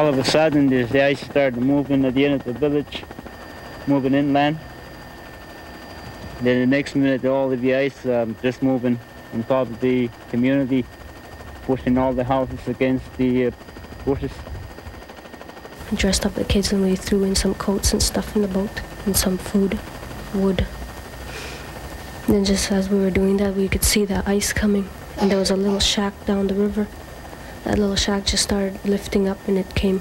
All of a sudden, the ice started moving at the end of the village, moving inland. Then the next minute, all of the ice um, just moving on top of the community, pushing all the houses against the uh, bushes. We dressed up the kids and we threw in some coats and stuff in the boat and some food, wood. And then just as we were doing that, we could see the ice coming. And there was a little shack down the river. That little shack just started lifting up and it came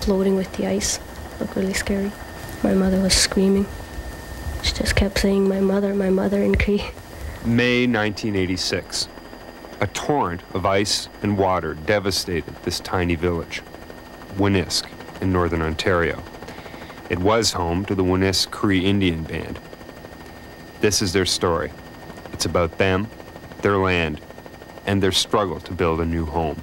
floating with the ice. It looked really scary. My mother was screaming. She just kept saying, my mother, my mother in Cree. May 1986. A torrent of ice and water devastated this tiny village, Winisk in northern Ontario. It was home to the Winisk Cree Indian Band. This is their story. It's about them, their land, and their struggle to build a new home.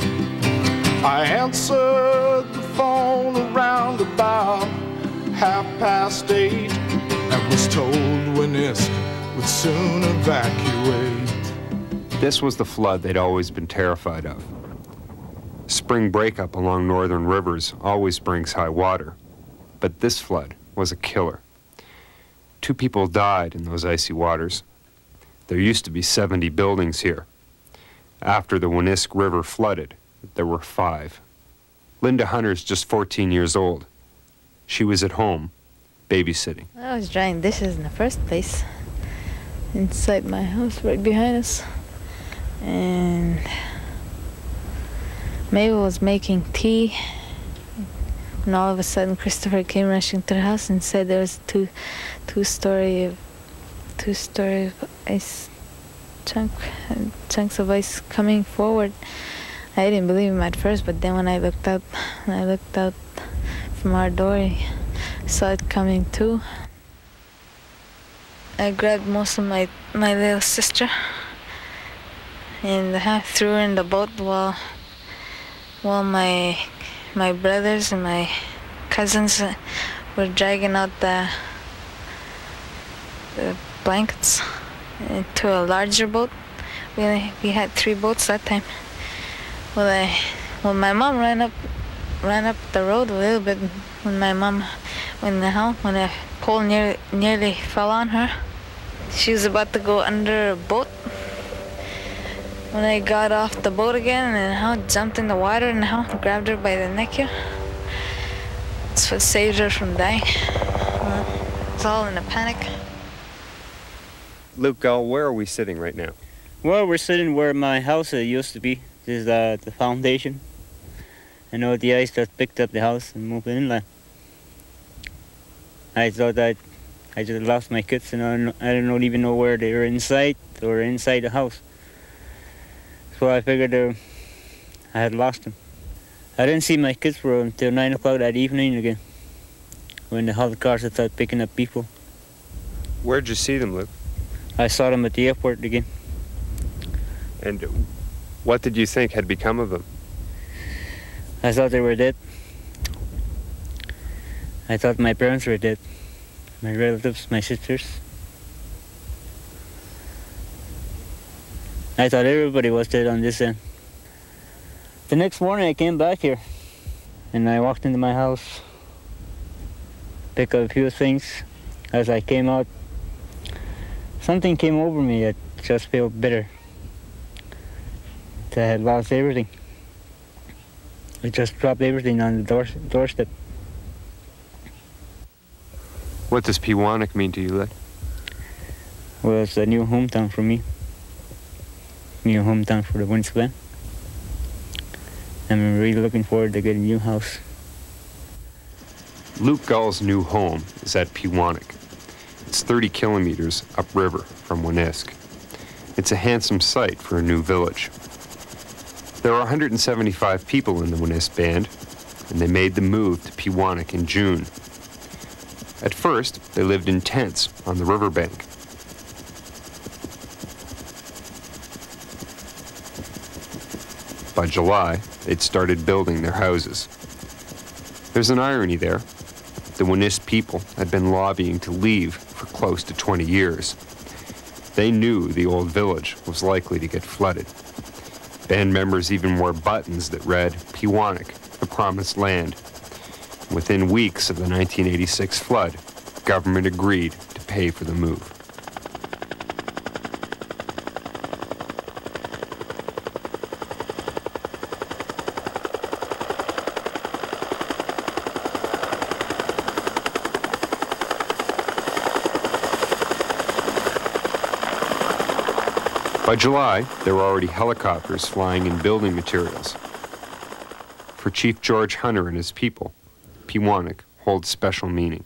they'd always been terrified of. Spring breakup along northern rivers always brings high water, but this flood was a killer. Two people died in those icy waters. There used to be 70 buildings here. After the Winisk River flooded, there were five. Linda Hunter's just 14 years old. She was at home, babysitting. I was drying dishes in the first place, inside my house right behind us and Mabel was making tea and all of a sudden Christopher came rushing to the house and said there was two two story two story ice chunk chunks of ice coming forward. I didn't believe him at first, but then when I looked out I looked out from our door I saw it coming too. I grabbed most of my my little sister and I threw her in the boat while while my my brothers and my cousins were dragging out the the blankets into a larger boat. We we had three boats that time. Well, I well my mom ran up ran up the road a little bit when my mom when the hell when a pole near, nearly fell on her. She was about to go under a boat when I got off the boat again and how jumped in the water and how grabbed her by the neck here. That's what saved her from dying. It's all in a panic. Luke Gull, where are we sitting right now? Well, we're sitting where my house uh, used to be. This is uh, the foundation. I know the ice just picked up the house and moved it inland. I thought that I just lost my kids and I don't, I don't even know where they were inside or inside the house. So I figured uh, I had lost them. I didn't see my kids for until 9 o'clock that evening again, when the helicopter started picking up people. Where'd you see them, Luke? I saw them at the airport again. And what did you think had become of them? I thought they were dead. I thought my parents were dead. My relatives, my sisters. I thought everybody was dead on this end. The next morning I came back here and I walked into my house, pick up a few things. As I came out, something came over me that just felt bitter. Uh, had lost everything. I just dropped everything on the door, doorstep. What does Peawanuck mean to you, Led? Well, it's a new hometown for me. New hometown for the Winds clan. I'm really looking forward to getting a new house. Luke Gull's new home is at Peawanuck. It's 30 kilometers upriver from Winisk. It's a handsome site for a new village. There are 175 people in the Winisk band, and they made the move to Peawanuck in June. At first, they lived in tents on the riverbank. By July, they'd started building their houses. There's an irony there. The Winisk people had been lobbying to leave for close to 20 years. They knew the old village was likely to get flooded. Band members even wore buttons that read, Peawanuck, the promised land. Within weeks of the 1986 flood, government agreed to pay for the move. By July, there were already helicopters flying in building materials. For Chief George Hunter and his people, Peawanuck holds special meaning.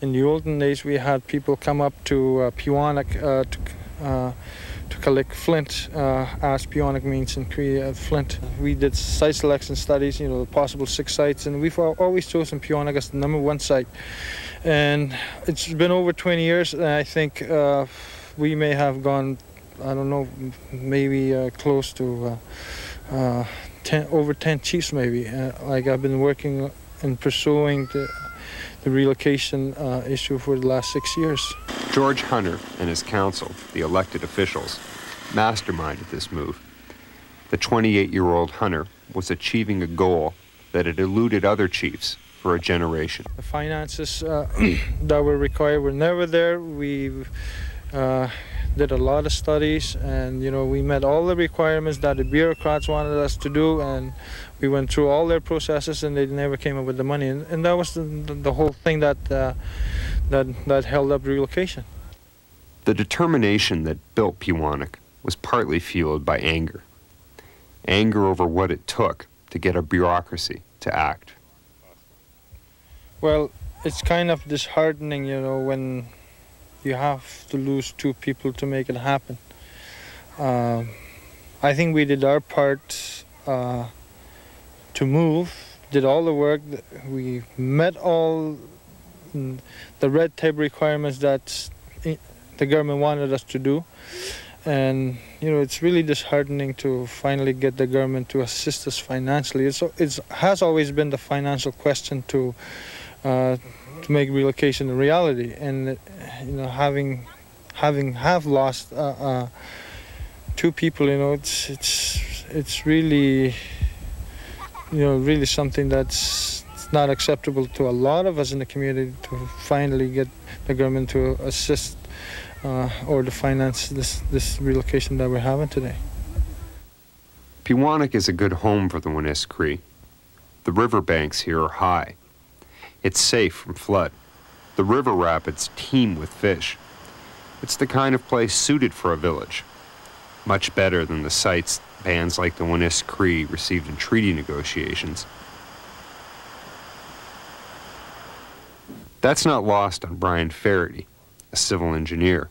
In the olden days, we had people come up to uh, Peawanuck uh, to, uh, to collect flint, uh, as Peawanuck means in Cree, uh, flint. We did site selection studies, you know, the possible six sites, and we've always chosen Peawanuck as the number one site. And it's been over 20 years, and I think uh, we may have gone, I don't know, maybe uh, close to uh, uh, 10, over 10 chiefs, maybe. Uh, like I've been working and pursuing the the relocation uh, issue for the last six years. George Hunter and his council, the elected officials, masterminded this move. The 28 year old Hunter was achieving a goal that had eluded other chiefs for a generation. The finances uh, that were required were never there. We uh, did a lot of studies and you know we met all the requirements that the bureaucrats wanted us to do and we went through all their processes and they never came up with the money. And, and that was the, the whole thing that uh, that that held up relocation. The determination that built Peawanuck was partly fueled by anger. Anger over what it took to get a bureaucracy to act. Well it's kind of disheartening you know when you have to lose two people to make it happen. Uh, I think we did our part uh, to move, did all the work, we met all the red tape requirements that the government wanted us to do. And you know, it's really disheartening to finally get the government to assist us financially. It's it has always been the financial question to uh, to make relocation a reality. And you know, having having have lost uh, uh, two people, you know, it's it's it's really you know really something that's not acceptable to a lot of us in the community to finally get the government to assist uh, or to finance this this relocation that we're having today. Peawanuck is a good home for the Winisk Cree. The riverbanks here are high. It's safe from flood. The river rapids teem with fish. It's the kind of place suited for a village. Much better than the sites bands like the Winisk Cree received in treaty negotiations. That's not lost on Brian Faraday, a civil engineer.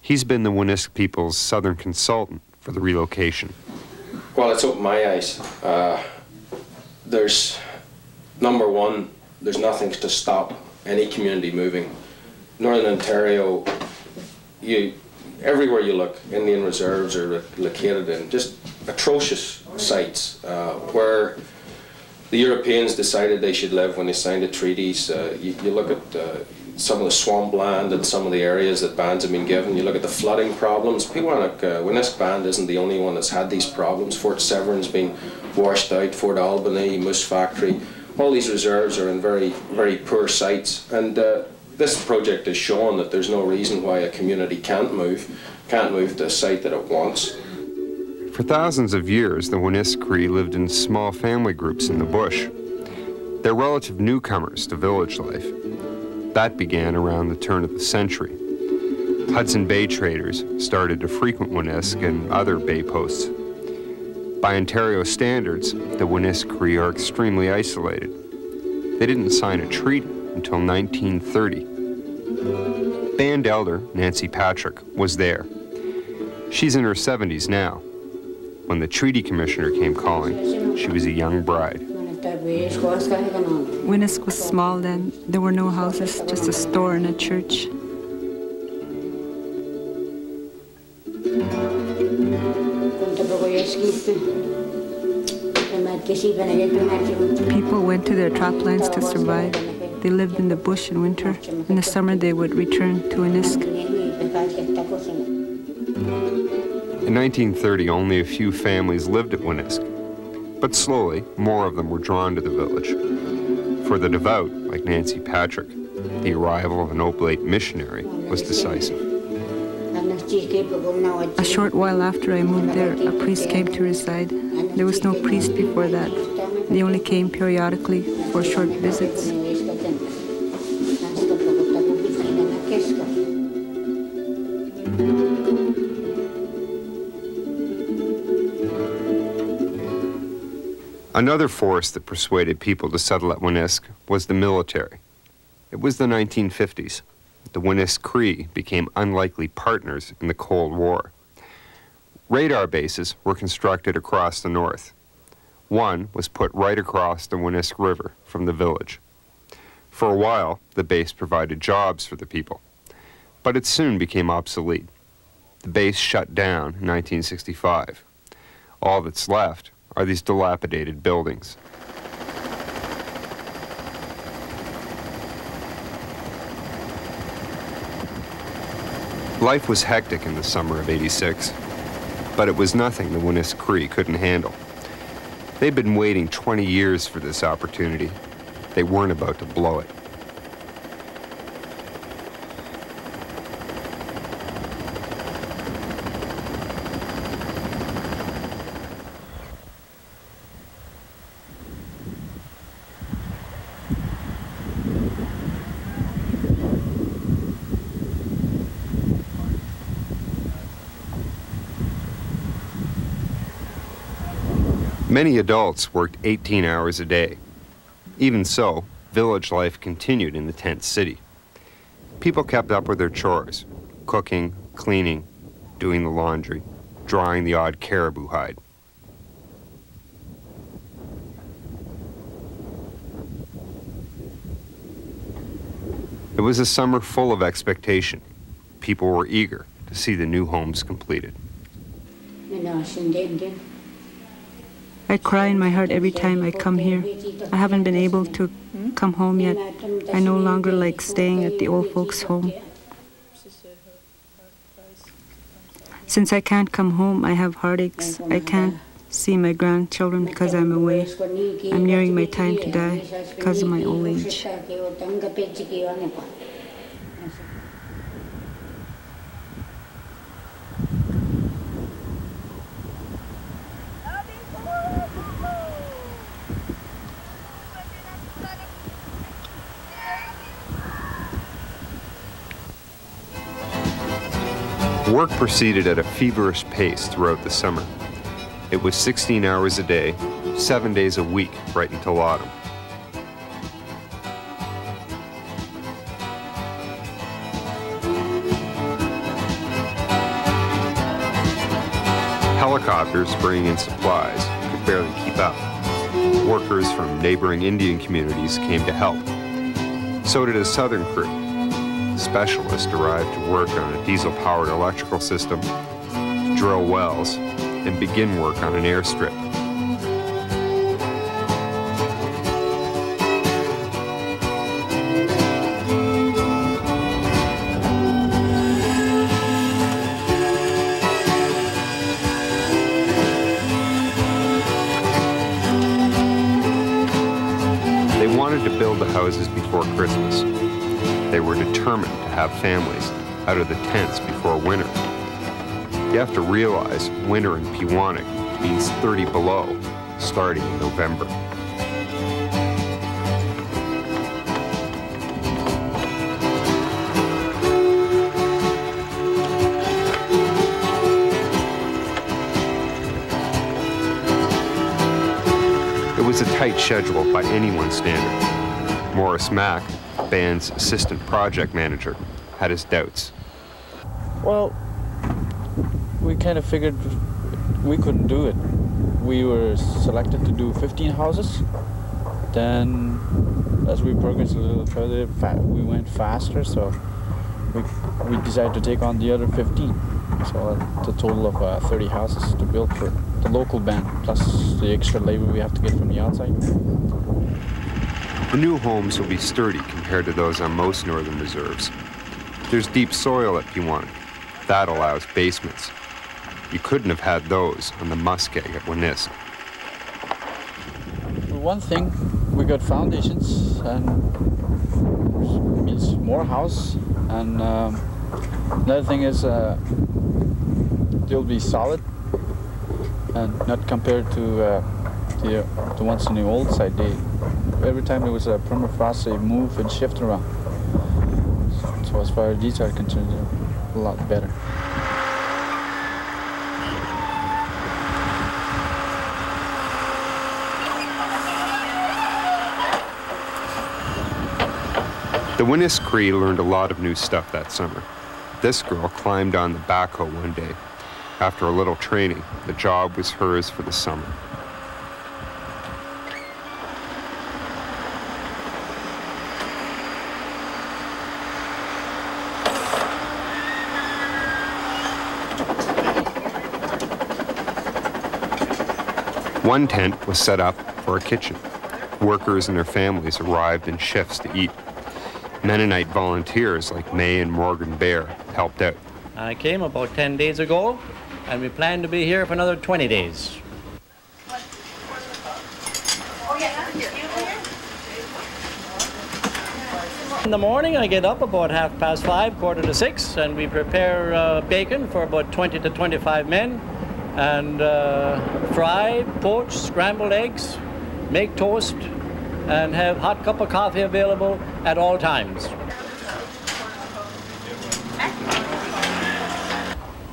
He's been the Winisk people's southern consultant for the relocation. Well, it's opened my eyes. Uh, there's, number one, there's nothing to stop any community moving. Northern Ontario, you everywhere you look, Indian reserves are located in just atrocious sites uh, where the Europeans decided they should live when they signed the treaties. Uh, you, you, look at uh, some of the swampland and some of the areas that bands have been given. You look at the flooding problems. Like, uh, Winisk Band isn't the only one that's had these problems. Fort Severn's been washed out, Fort Albany, Moose Factory. All these reserves are in very, very poor sites. And uh, this project has shown that there's no reason why a community can't move, can't move to a site that it wants. For thousands of years, the Winisk Cree lived in small family groups in the bush. They're relative newcomers to village life. That began around the turn of the century. Hudson Bay traders started to frequent Winisk and other bay posts. By Ontario standards, the Winisk Cree are extremely isolated. They didn't sign a treaty until 1930. Band elder Nancy Patrick was there. She's in her 70s now. When the treaty commissioner came calling, she was a young bride. Winisk was small then. There were no houses, just a store and a church. People went to their traplines to survive. They lived in the bush in winter. In the summer, they would return to Winisk. In 1930, only a few families lived at Winisk. But slowly, more of them were drawn to the village. For the devout, like Nancy Patrick, the arrival of an oblate missionary was decisive. A short while after I moved there, a priest came to reside. There was no priest before that. They only came periodically for short visits. Another force that persuaded people to settle at Winisk was the military. It was the 1950s. The Winisk Cree became unlikely partners in the Cold War. Radar bases were constructed across the north. One was put right across the Winisk River from the village. For a while, the base provided jobs for the people, but it soon became obsolete. The base shut down in 1965. All that's left are these dilapidated buildings. Life was hectic in the summer of 86, but it was nothing the Winisk Cree couldn't handle. They'd been waiting 20 years for this opportunity. They weren't about to blow it. Many adults worked 18 hours a day. Even so, village life continued in the tent city. People kept up with their chores cooking, cleaning, doing the laundry, drawing the odd caribou hide. It was a summer full of expectation. People were eager to see the new homes completed. I cry in my heart every time I come here. I haven't been able to come home yet. I no longer like staying at the old folks' home. Since I can't come home, I have heartaches. I can't see my grandchildren because I'm away. I'm nearing my time to die because of my old age. Work proceeded at a feverish pace throughout the summer. It was 16 hours a day, seven days a week, right until autumn. Helicopters bringing in supplies could barely keep up. Workers from neighboring Indian communities came to help. So did a southern crew specialist arrived to work on a diesel-powered electrical system, drill wells, and begin work on an airstrip. They wanted to build the houses before Christmas. Determined to have families out of the tents before winter. You have to realize winter in Peawanuck means 30 below starting in November. It was a tight schedule by anyone's standard. Morris Mack, band's assistant project manager, had his doubts. Well, we kind of figured we couldn't do it. We were selected to do 15 houses. Then, as we progressed a little further, we went faster, so we, we decided to take on the other 15. So a total of uh, 30 houses to build for the local band, plus the extra labor we have to get from the outside. The new homes will be sturdy compared to those on most northern reserves. There's deep soil at Peawanuck. That allows basements. You couldn't have had those on the muskeg at Winisk. For one thing, we got foundations and means more house. And um, another thing is uh, they'll be solid and not compared to uh, the the ones on the old side. They every time there was a permafrost, they move and shift around. So as far as these are concerned, a lot better. The Winisk Cree learned a lot of new stuff that summer. This girl climbed on the backhoe one day. After a little training, the job was hers for the summer. One tent was set up for a kitchen. Workers and their families arrived in shifts to eat. Mennonite volunteers like May and Morgan Bear helped out. I came about 10 days ago, and we plan to be here for another 20 days. In the morning, I get up about half past five, quarter to six, and we prepare uh, bacon for about 20 to 25 men, and uh, fry, poach, scrambled eggs, make toast, and have hot cup of coffee available at all times.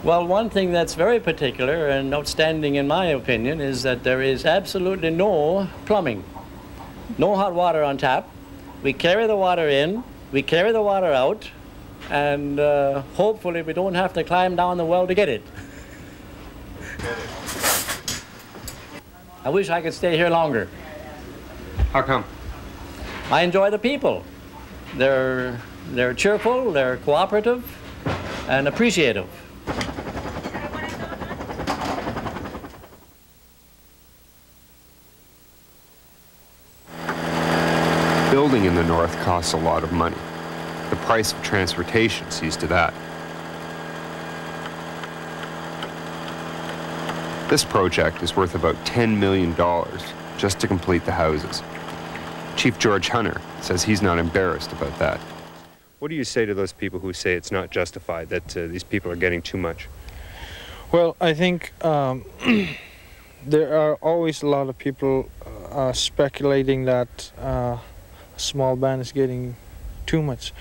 Well, one thing that's very particular and outstanding in my opinion is that there is absolutely no plumbing, no hot water on tap. We carry the water in, we carry the water out, and uh, hopefully we don't have to climb down the well to get it. I wish I could stay here longer. How come? I enjoy the people. They're, they're cheerful, they're cooperative, and appreciative. Building in the north costs a lot of money. The price of transportation sees to that. This project is worth about $10 million just to complete the houses. Chief George Hunter says he's not embarrassed about that. What do you say to those people who say it's not justified, that uh, these people are getting too much? Well, I think um, there are always a lot of people uh, speculating that uh, a small band is getting too much.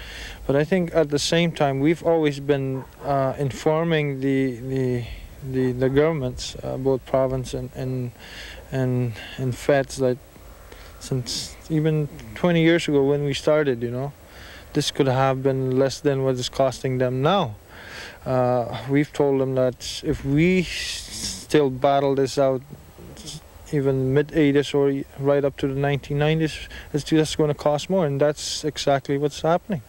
But I think at the same time, we've always been uh, informing the the the, the governments, uh, both province and and and and feds, that since even 20 years ago when we started, you know, this could have been less than what it's costing them now. Uh, we've told them that if we still battle this out, even mid 80s or right up to the 1990s, it's just going to cost more, and that's exactly what's happening.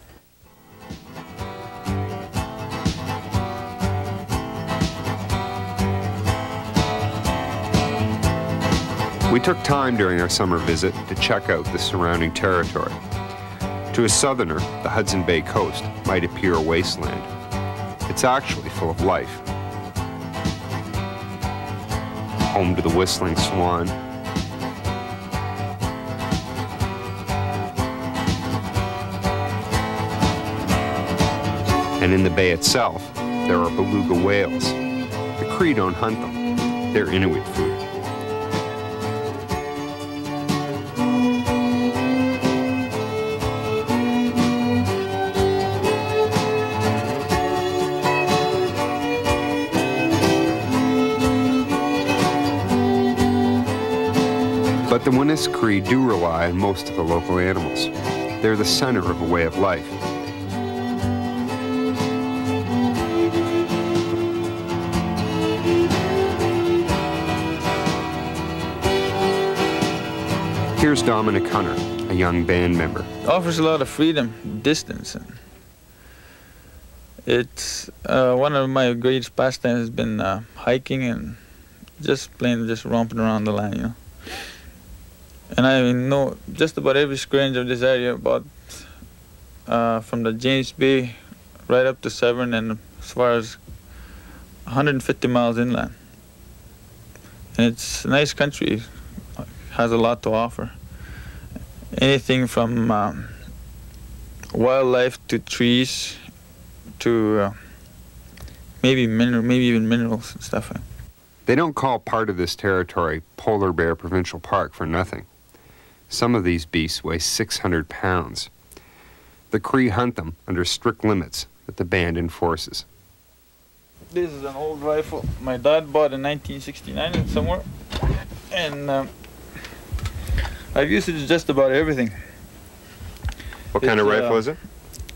We took time during our summer visit to check out the surrounding territory. To a southerner, the Hudson Bay coast might appear a wasteland. It's actually full of life. Home to the whistling swan, And in the bay itself, there are beluga whales. The Cree don't hunt them. They're Inuit food. The Winisk Cree do rely on most of the local animals. They're the center of a way of life. Here's Dominic Hunter, a young band member. It offers a lot of freedom, distance. It's uh, one of my greatest pastimes has been uh, hiking and just plain just romping around the land, you know. And I know just about every square of this area, about uh, from the James Bay right up to Severn and as far as 150 miles inland. And it's a nice country, has a lot to offer. Anything from um, wildlife to trees to uh, maybe mineral, maybe even minerals and stuff. They don't call part of this territory Polar Bear Provincial Park for nothing. Some of these beasts weigh 600 pounds. The Cree hunt them under strict limits that the band enforces. This is an old rifle my dad bought in 1969 somewhere, and um, I've used it just about everything. What kind of It's, rifle uh, is it?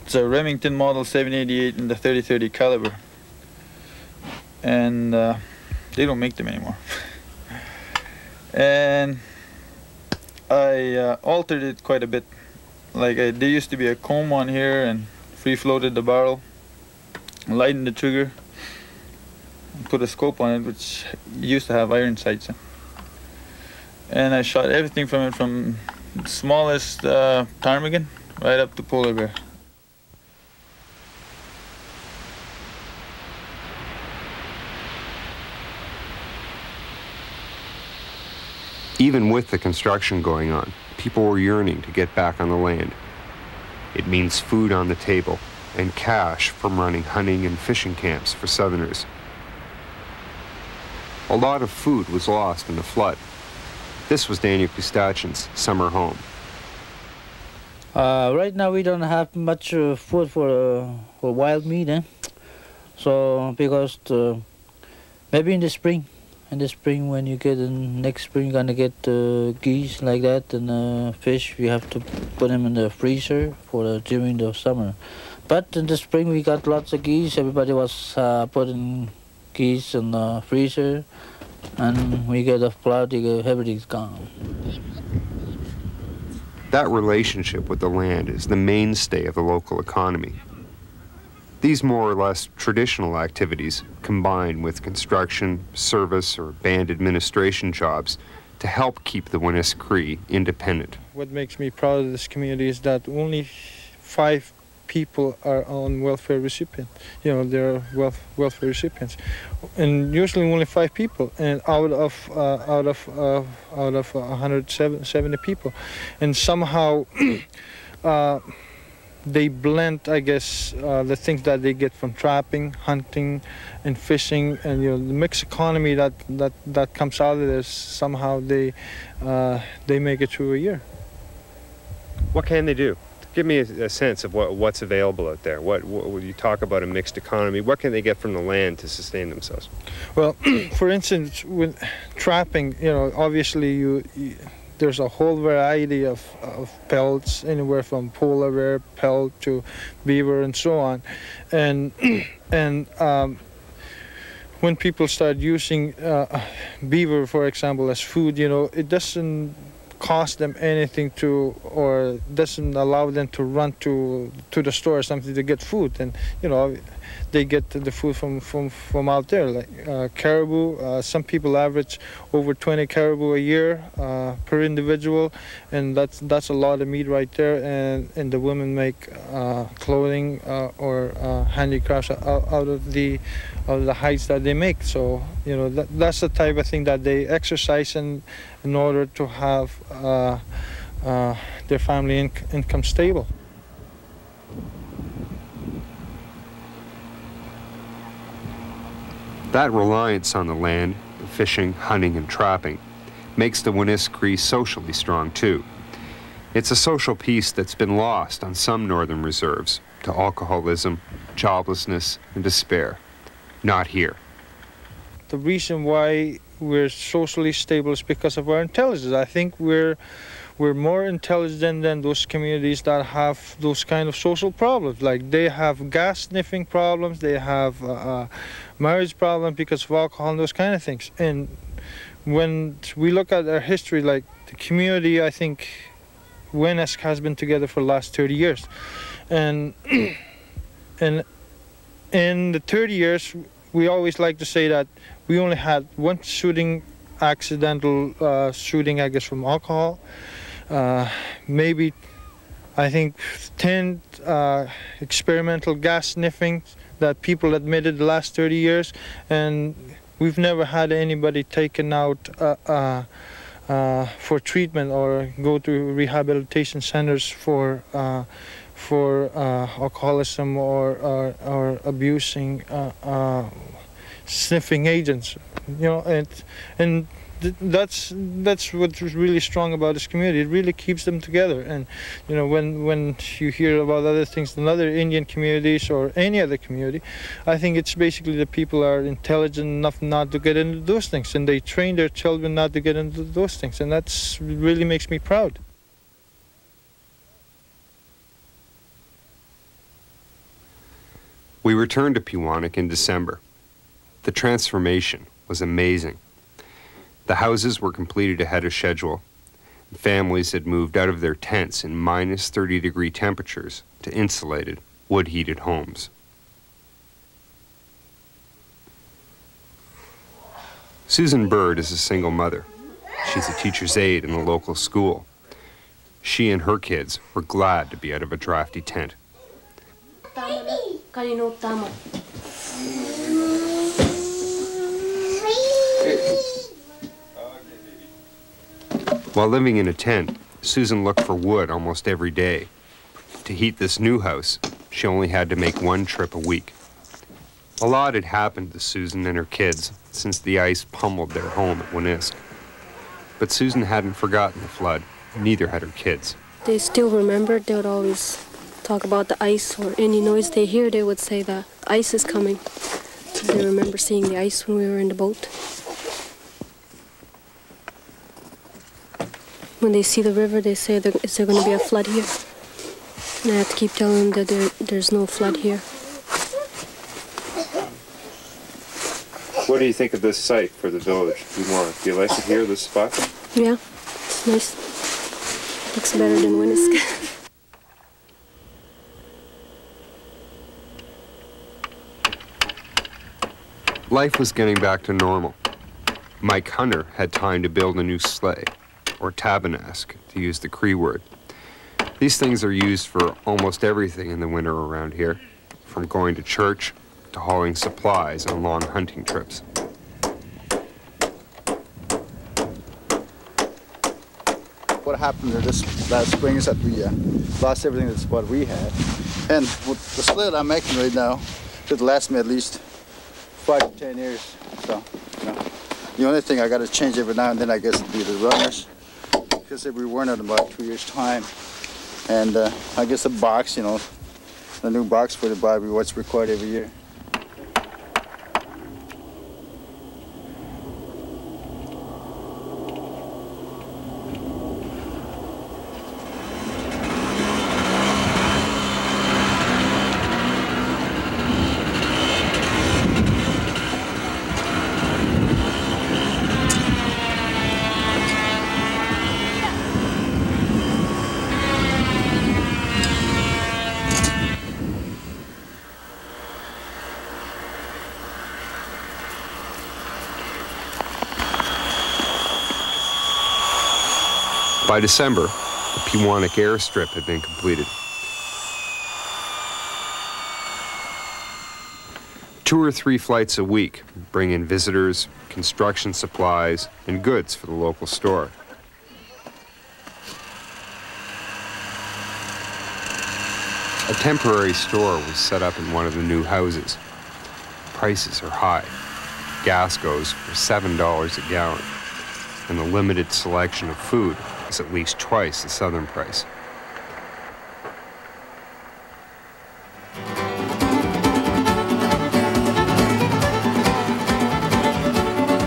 It's a Remington Model 788 in the 30-30 caliber, and uh, they don't make them anymore. and I uh, altered it quite a bit. Like I, there used to be a comb on here and free floated the barrel, lightened the trigger, put a scope on it, which used to have iron sights. And I shot everything from it, from smallest uh, ptarmigan right up to polar bear. Even with the construction going on, people were yearning to get back on the land. It means food on the table and cash from running hunting and fishing camps for Southerners. A lot of food was lost in the flood. This was Daniel Kustachin's summer home. Uh, right now we don't have much uh, food for uh, for wild meat, eh? So because uh, maybe in the spring, in the spring when you get in next spring, you're gonna get uh, geese like that and uh, fish. We have to put them in the freezer for during the summer. But in the spring we got lots of geese. Everybody was uh, putting geese in the freezer, and we get a flood. Everything's gone. That relationship with the land is the mainstay of the local economy. These more or less traditional activities combine with construction, service, or band administration jobs to help keep the Winisk Cree independent. What makes me proud of this community is that only five people are on welfare recipient. You know, they're wealth, welfare recipients, and usually only five people, and out of uh, out of uh, out of 170 people, and somehow. uh, they blend, I guess, uh, the things that they get from trapping, hunting, and fishing, and you know the mixed economy that that that comes out of this. Somehow they uh, they make it through a year. What can they do? Give me a, a sense of what, what's available out there. What, what when you talk about a mixed economy, what can they get from the land to sustain themselves? Well, for instance, with trapping, you know, obviously you, you there's a whole variety of, of pelts, anywhere from polar bear pelt to beaver and so on, and and um, when people start using uh, beaver, for example, as food, you know, it doesn't cost them anything to or doesn't allow them to run to to the store or something to get food. And you know they get the food from from from out there like uh, caribou uh, some people average over 20 caribou a year uh, per individual. And that's that's a lot of meat right there. And and the women make uh, clothing uh, or uh, handicrafts out, out of the of the hides that they make. So you know that, that's the type of thing that they exercise in in order to have uh, uh, their family inc- income stable That reliance on the land, fishing, hunting, and trapping, makes the Winisk Cree socially strong too. It's a social piece that's been lost on some northern reserves to alcoholism, joblessness, and despair. Not here. The reason why we're socially stable is because of our intelligence. I think we're we're more intelligent than those communities that have those kind of social problems. Like they have gas sniffing problems, they have uh, uh, marriage problems because of alcohol and those kind of things. And when we look at our history, like the community, I think Winisk has been together for the last 30 years. And, and in the 30 years, we always like to say that we only had one shooting, accidental uh, shooting, I guess, from alcohol. Uh, maybe I think 10 uh, experimental gas sniffing that people admitted the last 30 years. And we've never had anybody taken out uh, uh, uh for treatment or go to rehabilitation centers for uh, for alcoholism or, or, or abusing sniffing agents you know and and that's that's what's really strong about this community. It really keeps them together. And you know, when when you hear about other things in other Indian communities or any other community, I think it's basically the people are intelligent enough not to get into those things, and they train their children not to get into those things, and that's really makes me proud. We returned to Peawanuck in December. The transformation was amazing. The houses were completed ahead of schedule. Families had moved out of their tents in minus 30 degree temperatures to insulated, wood heated homes. Susan Bird is a single mother. She's a teacher's aide in a local school. She and her kids were glad to be out of a drafty tent. While living in a tent, Susan looked for wood almost every day. To heat this new house, she only had to make one trip a week. A lot had happened to Susan and her kids since the ice pummeled their home at Winisk. But Susan hadn't forgotten the flood, neither had her kids. They still remembered, they would always talk about the ice or any noise they hear, they would say that ice is coming. They remember seeing the ice when we were in the boat. When they see the river, they say, is there going to be a flood here? And I have to keep telling them that there, there's no flood here. What do you think of this site for the village? Do you, want, do you like it here, this spot? Yeah, it's nice. Looks better than Winisk. Life was getting back to normal. Mike Hunter had time to build a new sleigh or tabanask, to use the Cree word. These things are used for almost everything in the winter around here, from going to church to hauling supplies on long hunting trips. What happened this last spring is that we uh, lost everything that's what we had. And with the sled I'm making right now, should last me at least five to ten years. So, you know, the only thing I got to change every now and then, I guess, would be the runners because they were worn in about two years' time. And uh, I guess a box, you know, the new box for the Bobby, what's required every year. By December, the Peawanuck airstrip had been completed. Two or three flights a week bring in visitors, construction supplies, and goods for the local store. A temporary store was set up in one of the new houses. Prices are high. gas goes for $7 a gallon, and the limited selection of food is at least twice the southern price.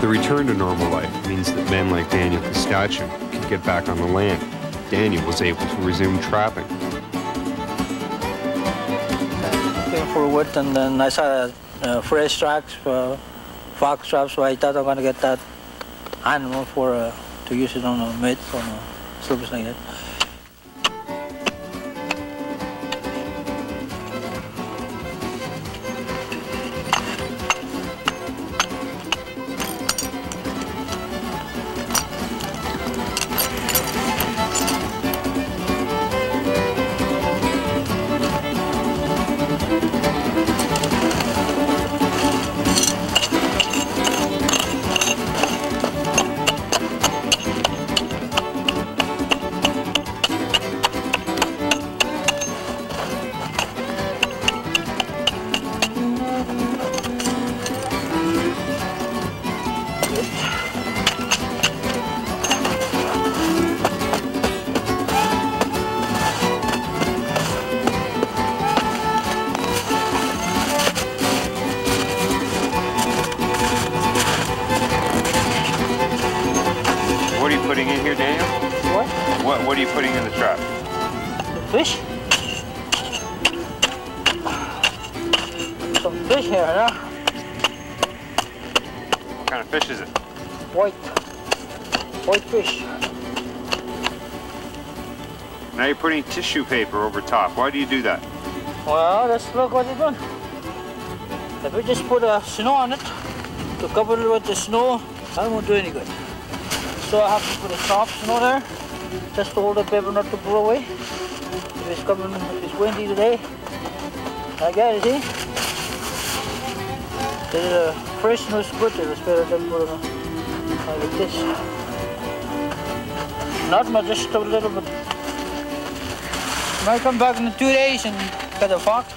The return to normal life means that men like Daniel Kostachin can get back on the land. Daniel was able to resume trapping. Came for wood and then I saw uh, fresh tracks, uh, fox traps, so I thought I'm gonna get that animal for uh, to use it on a meat, on a service like that. Now you're putting tissue paper over top. Why do you do that? Well, let's look what it's done. If we just put a snow on it to cover it with the snow, that won't do any good. So I have to put a soft snow there, just to hold the paper not to blow away. If it's coming, if it's windy today, like that, you see? The fresh snow is good, it's better than put it like this. Not much, just a little bit. Might come back in two days and get a fox.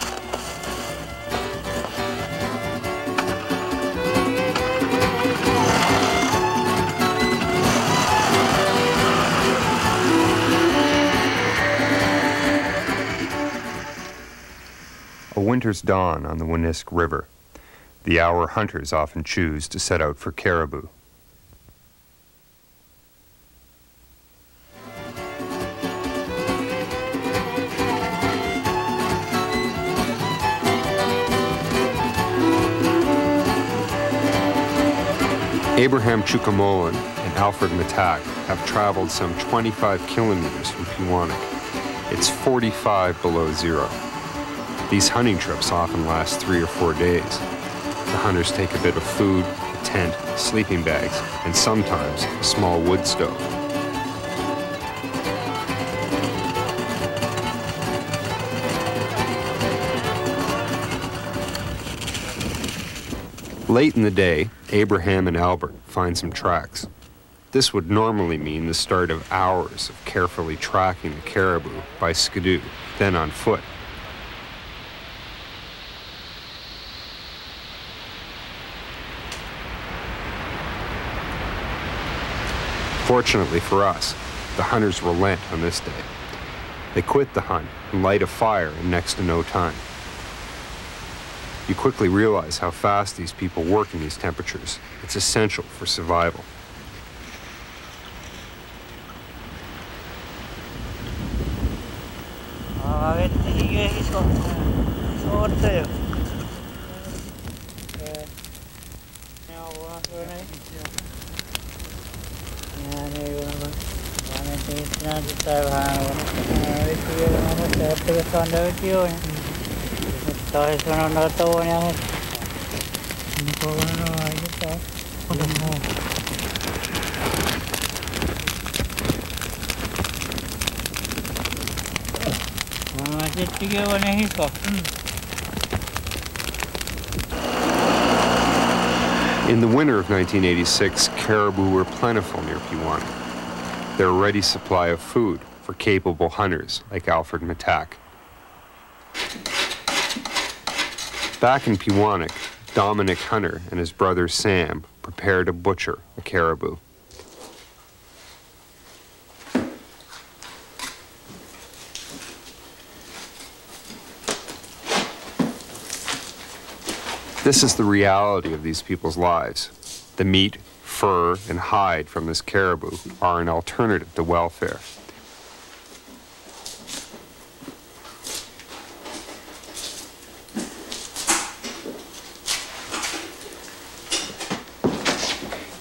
A winter's dawn on the Winisk River, the hour hunters often choose to set out for caribou. Abraham Chukamolan and Alfred Matak have traveled some 25 kilometers from Peawanuck. It's 45 below zero. These hunting trips often last three or four days. The hunters take a bit of food, a tent, sleeping bags, and sometimes a small wood stove. Late in the day, Abraham and Albert find some tracks. This would normally mean the start of hours of carefully tracking the caribou by skidoo, then on foot. Fortunately for us, the hunters relent on this day. They quit the hunt and light a fire in next to no time. You quickly realize how fast these people work in these temperatures. It's essential for survival. Eso. Sorteo. In the winter of 1986, caribou were plentiful near Peawanuck. They're ready supply of food for capable hunters like Alfred Matak. Back in Peawanuck, Dominic Hunter and his brother Sam prepare to butcher a caribou. This is the reality of these people's lives. The meat, fur, and hide from this caribou are an alternative to welfare.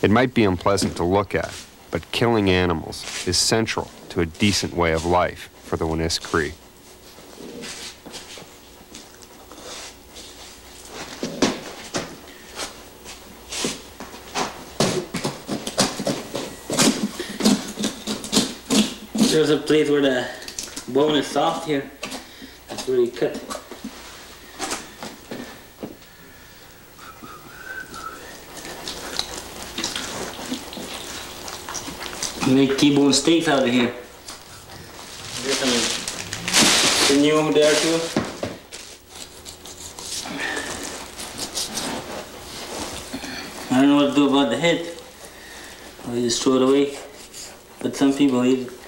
It might be unpleasant to look at, but killing animals is central to a decent way of life for the Winisk Cree. There's a place where the bone is soft here. That's where you cut. Make T-bone steaks out of here. There's some new over there too. I don't know what to do about the head. I just throw it away. But some people eat it.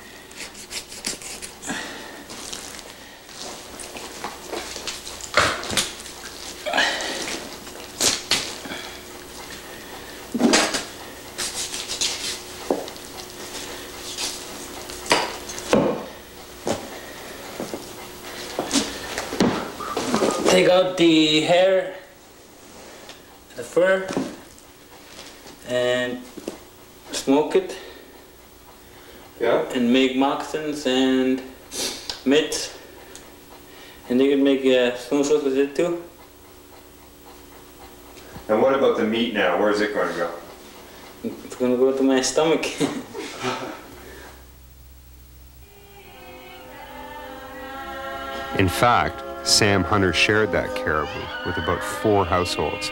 Take out the hair, the fur, and smoke it. Yeah. And make moccasins and mitts. And you can make uh, snowshoes with it too. And what about the meat now? Where's it going to go? It's gonna go to my stomach. In fact, Sam Hunter shared that caribou with about four households.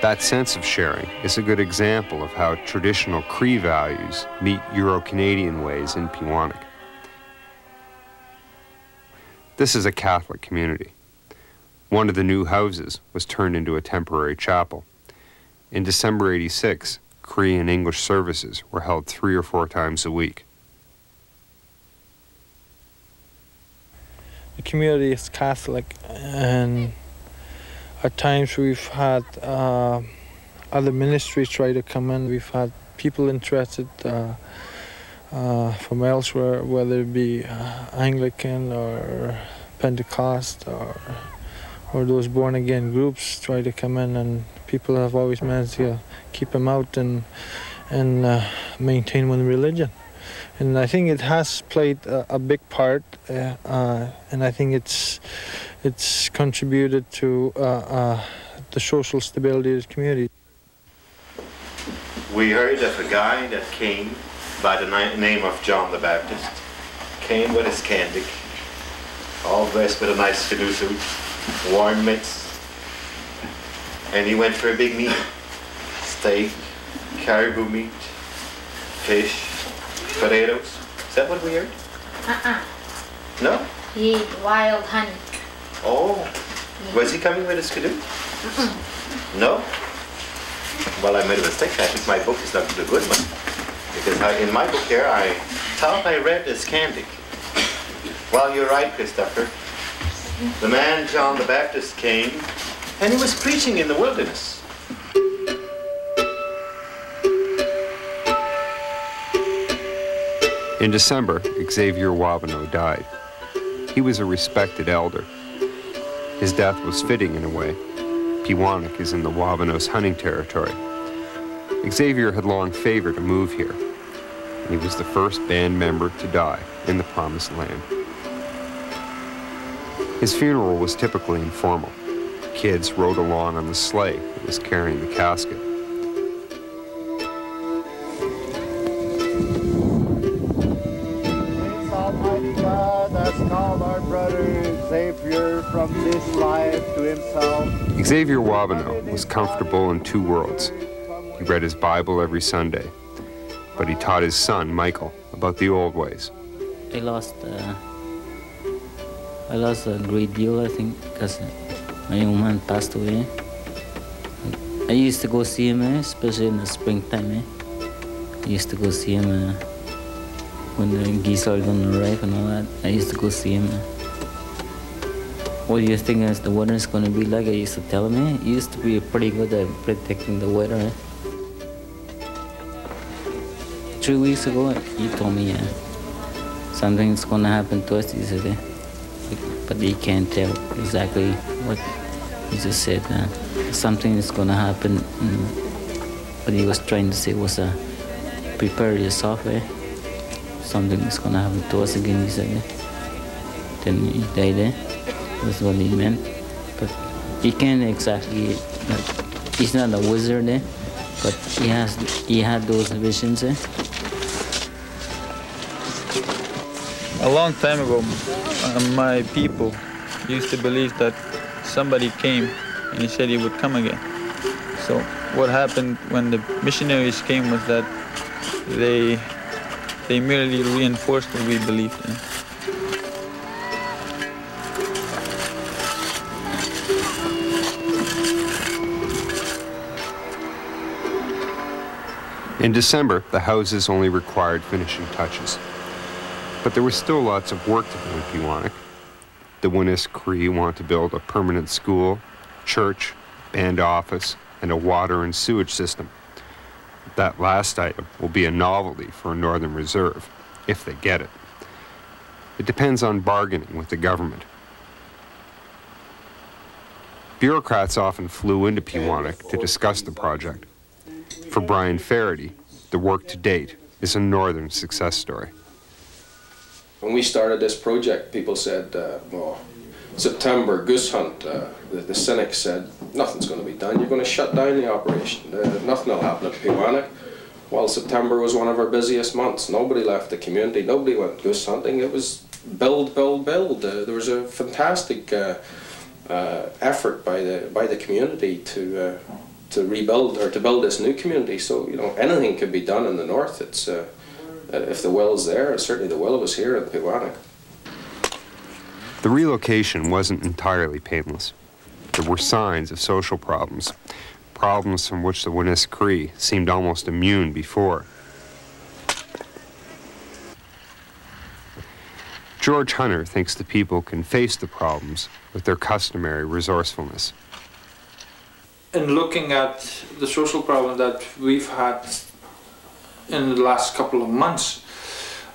That sense of sharing is a good example of how traditional Cree values meet Euro-Canadian ways in Peawanuck. This is a Catholic community. One of the new houses was turned into a temporary chapel. In December 86, Cree and English services were held three or four times a week. The community is Catholic, and at times we've had uh, other ministries try to come in. We've had people interested uh, uh, from elsewhere, whether it be uh, Anglican or Pentecost or or those born again groups try to come in, and people have always managed to keep them out and and uh, maintain one religion and I think it has played a, a big part, uh, uh, and I think it's it's contributed to uh, the social stability of the community. We heard of a guy that came by the name of John the Baptist, came with his candy, all dressed with a nice canoe suit, warm mitts, and he went for a big meal. Steak, caribou meat, fish, potatoes. Is that what we heard? Uh-uh. No? He ate wild honey. Oh. Was he coming with his canoe? Mm-mm. No? Well, I made a mistake. I think my book is not the good one. Because I, in my book here, I thought I read this candy. Well, you're right, Christopher. The man John the Baptist came, and he was preaching in the wilderness. In December, Xavier Wabano died. He was a respected elder. His death was fitting in a way. Peawanuck is in the Wabanos hunting territory. Xavier had long favored a move here. He was the first band member to die in the Promised Land. His funeral was typically informal. Kids rode along on the sleigh that was carrying the casket. Called our brother Xavier from this life to himself. Xavier Wabano was comfortable in two worlds. He read his Bible every Sunday, but he taught his son, Michael, about the old ways. I lost. Uh, I lost a great deal, I think, because my young man passed away. I used to go see him, eh, especially in the springtime. Eh. I used to go see him uh, when the geese are to arrive and all that. I used to go see him. What do you think is the weather is going to be like? I used to tell him? He used to be pretty good at predicting the weather. Three weeks ago, he told me, yeah, something's going to happen to us. He said, but he can't tell exactly what he just said. Uh, something is going to happen. And what he was trying to say was, uh, prepare yourself. Eh? Something is to happen to us again. He said. Then he died. Eh? That's what he meant. But he can't exactly. Like, he's not a wizard. Eh? But he has. He had those visions. Eh? A long time ago, uh, my people used to believe that somebody came and he said he would come again. So what happened when the missionaries came was that they they merely reinforced what we believed in. In December, the houses only required finishing touches. But there was still lots of work to do in Peawanuck. The Winisk Cree want to build a permanent school, church, band office, and a water and sewage system. That last item will be a novelty for a Northern Reserve, if they get it. It depends on bargaining with the government. Bureaucrats often flew into Peawanuck to discuss the project. For Brian Faraday, the work to date is a northern success story. When we started this project, people said, uh, well, September goose hunt, uh, the, the cynics said, nothing's going to be done. You're going to shut down the operation. Uh, nothing will happen at Peawanuck. Well, September was one of our busiest months. Nobody left the community. Nobody went goose hunting. It was build, build, build. Uh, there was a fantastic uh, uh, effort by the by the community to uh, to rebuild or to build this new community. So you know anything could be done in the north. It's if the will's there, certainly the will was here in Peawanuck. The relocation wasn't entirely painless. There were signs of social problems, problems from which the Winisk Cree seemed almost immune before. George Hunter thinks the people can face the problems with their customary resourcefulness. In looking at the social problem that we've had in the last couple of months.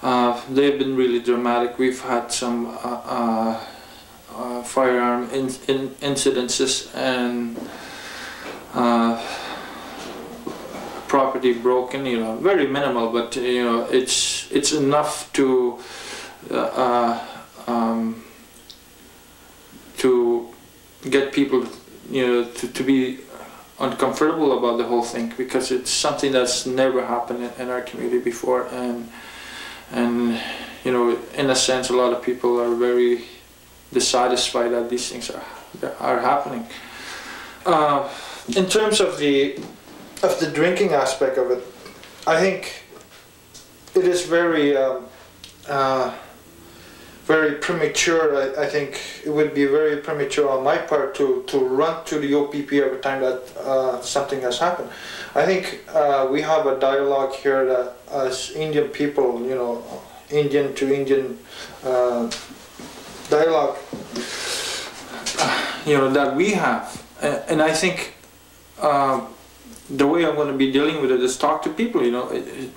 Uh, they've been really dramatic. We've had some uh, uh, uh firearm in, in incidences and uh, property broken. You know, very minimal, but you know, it's it's enough to uh, um, to get people, you know, to, to be uncomfortable about the whole thing because it's something that's never happened in, in, our community before and and you know in a sense a lot of people are very dissatisfied that these things are are happening. Uh, in terms of the of the drinking aspect of it I think it is very um, uh, very premature. I, I, think it would be very premature on my part to, to run to the OPP every time that uh, something has happened. I think uh, we have a dialogue here that as Indian people, you know, Indian to Indian uh, dialogue, you know, that we have. And I think uh, the way I'm going to be dealing with it is talk to people, you know. It, it,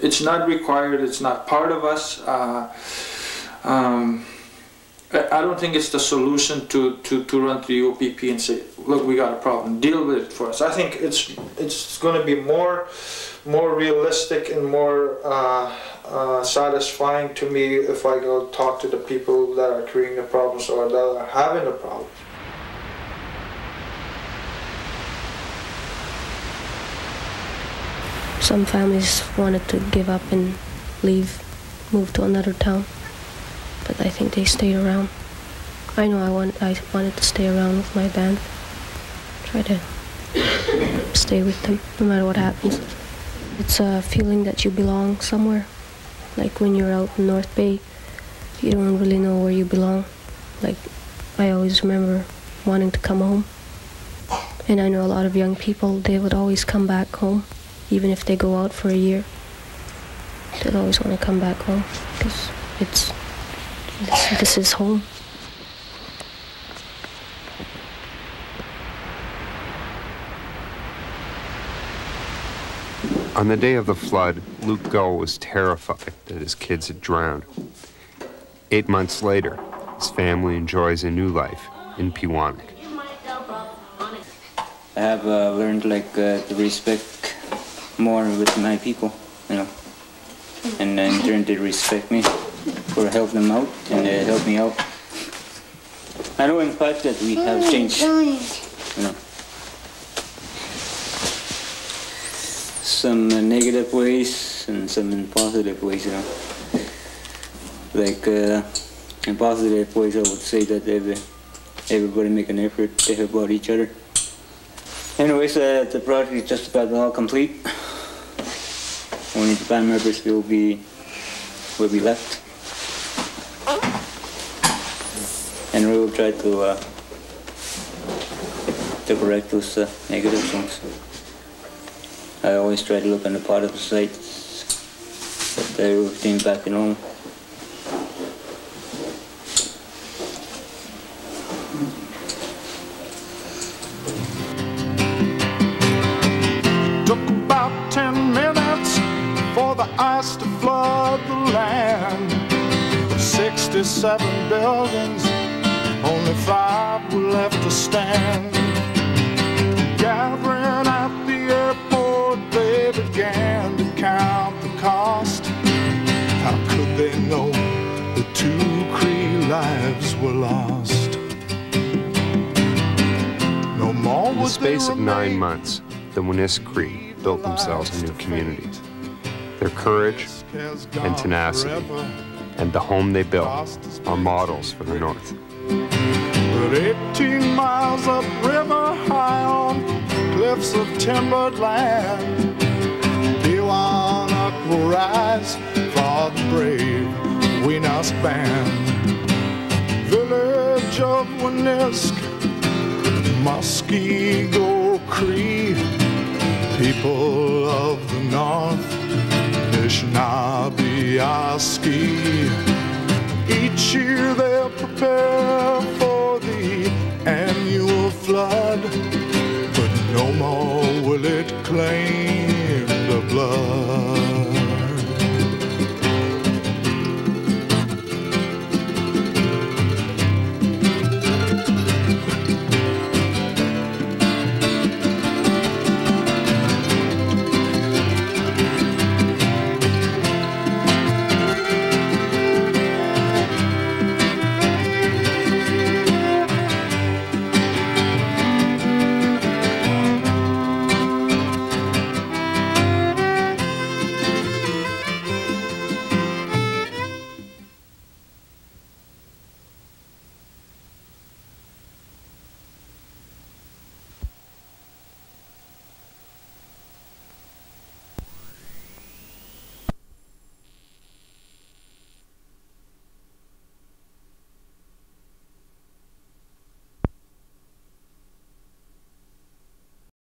it's not required, it's not part of us uh, um, I don't think it's the solution to, to, to run to the OPP and say, look, we got a problem, deal with it for us. I think it's it's going to be more more realistic and more uh, uh, satisfying to me if I go talk to the people that are creating the problems or that are having the problems. Some families wanted to give up and leave, move to another town but I think they stayed around. I know I want I wanted to stay around with my band. Try to stay with them no matter what happens. It's a feeling that you belong somewhere. Like when you're out in North Bay, you don't really know where you belong. Like I always remember wanting to come home And I know a lot of young people, they would always come back home, even if they go out for a year. They'd always want to come back home because it's this, this is home. On the day of the flood, Luke Gull was terrified that his kids had drowned. Eight months later, his family enjoys a new life in Peawanuck. I have uh, learned like uh, to respect more with my people, you know, and in turn they respect me for help them out and they help me out. I know in fact that we have changed, you know. Some uh, negative ways and some in positive ways, you know. Like uh, in positive ways, I would say that every, everybody make an effort to help out each other. Anyways, uh, the project is just about all complete. Only the band members will be will be left, and we will try to uh, to correct those uh, negative things. I always try to look on the part of the site that everything back in normal. Months, the Winisk Cree built themselves a new community. Their courage and tenacity and the home they built are models for the North. But 18 miles upriver, high on cliffs of timbered land, Peawanuck will rise for the brave Winisk band. Village of Winisk, Muskego Cree, people of the North, Anishinaabe, Oski. Each year they'll prepare for the annual flood, but no more will it claim